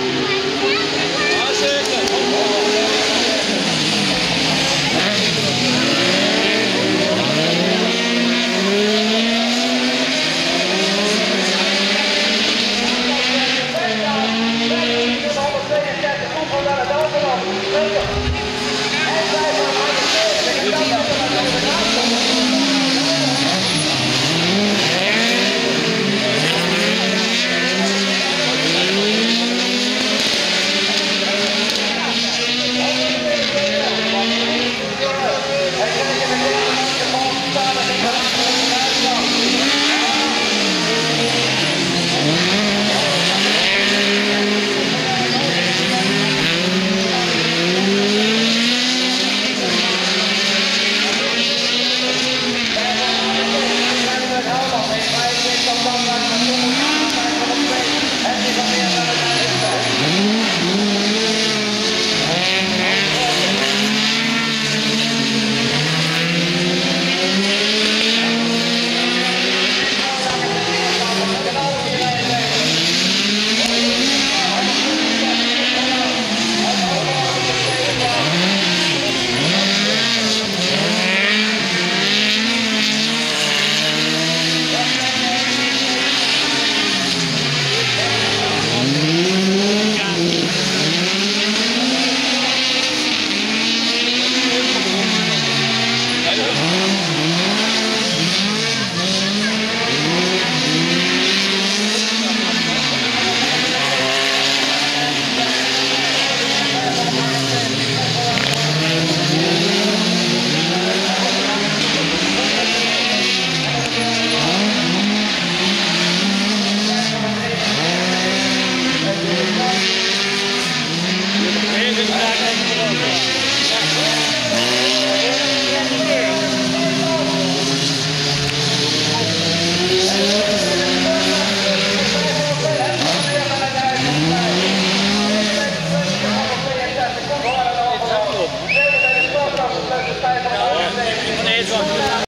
Bye.